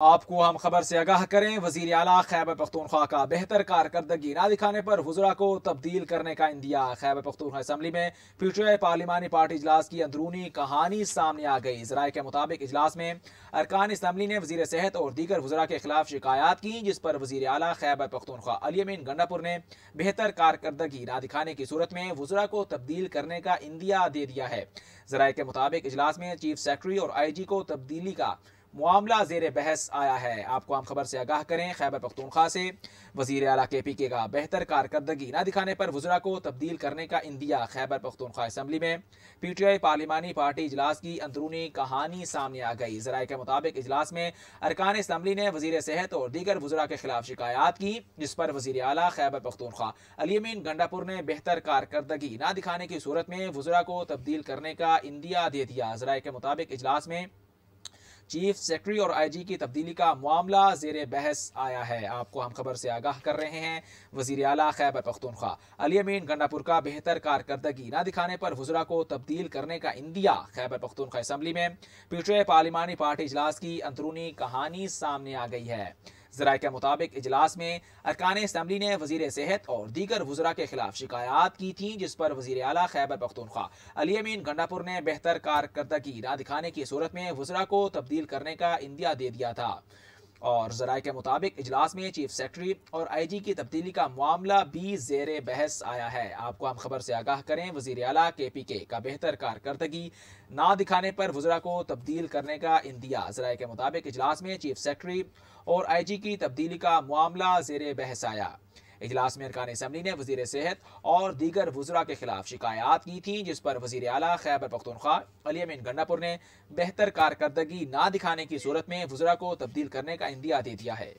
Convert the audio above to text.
आपको हम खबर से आगाह करें, वज़ीर अला खैबर पख्तूनख्वा का बेहतर कारकर्दगी ना दिखाने पर वजरा को तब्दील करने का इंदिया खैबर पख्तूनख्वा असम्बली में पीटीआई पार्लिमानी पार्टी इजलास की अंदरूनी कहानी सामने आ गई। जराये के मुताबिक इजलास में अरकान असम्बली ने वज़ीर सेहत और दीगर वजरा के खिलाफ शिकायत की, जिस पर वजी अला खैबर पख्तूनख्वा अलीमीन गंडापुर ने बेहतर कारकर्दगी ना दिखाने की सूरत में वजरा को तब्दील करने का इंदिया दे दिया है। जराये के मुताबिक इजलास में चीफ सेक्रेटरी और आई जी को तब्दीली का मामला जेर बहस आया है। आपको हम खबर से आगाह करें, खैबर पख्तूनख्वा से। वज़ीर अला के पी के का बेहतर कारकर्दगी न दिखाने पर वजरा को तब्दील करने का इंदिया, खैबर पख्तूनख्वा असम्बली में। पी टी आई पार्लिमानी पार्टी इजलास की अंदरूनी कहानी सामने आ गई। जराये के मुताबिक इजलास में अरकान असम्बली ने वज़ीर सेहत और दीगर वजरा के खिलाफ शिकायत की, जिस पर वज़ीर अला खैबर पख्तूनख्वा अलीमीन गंडापुर ने बेहतर कारकर्दगी न दिखाने की सूरत में वजरा को तब्दील करने का इंदिया दे दिया। जराये के मुताबिक इजलास में चीफ सेक्रेटरी और आईजी की तब्दीली का मामला जेर बहस आया है। आपको हम खबर से आगाह कर रहे हैं, वज़ीर अला खैबर पख्तनख्वा। अली अमीन गंडापुर का बेहतर कारकर्दगी न दिखाने पर हुजरा को तब्दील करने का इंदिया खैबर पख्तनख्वा असम्बली में। पिछड़े पार्लिमानी पार्टी इजलास की अंदरूनी कहानी सामने आ गई है। जराये के मुताबिक इजलास में अरकान असम्बली ने वज़ीर सेहत और दीगर वजरा के खिलाफ शिकायत की थी, जिस पर वज़ीर अला खैबर पख्तनख्वा, अली अमीन गंडापुर ने बेहतर कारकर्दगी न दिखाने की सूरत में वजरा को तब्दील करने का इंदिया दे दिया था। और जराये के मुताबिक इजलास में चीफ सेक्रेटरी और आई जी की तब्दीली का मामला भी जेर बहस आया है। आपको हम खबर से आगाह करें, वज़ीर अला के पी के का बेहतर कारकर्दगी ना दिखाने पर वजरा को तब्दील करने का इंदिया जराये के मुताबिक इजलास में चीफ सेक्रेटरी और आई जी की तब्दीली का मामला जेर बहस आया। इजलास में अरकान असम्बली ने वज़ीर सेहत और दीगर वजरा के खिलाफ शिकायत की थी, जिस पर वज़ीर अला खैबर पख्तनख्वा, अली अमीन गंडापुर ने बेहतर कारकर्दगी ना दिखाने की सूरत में वजरा को तब्दील करने का इंदिया दे दिया है।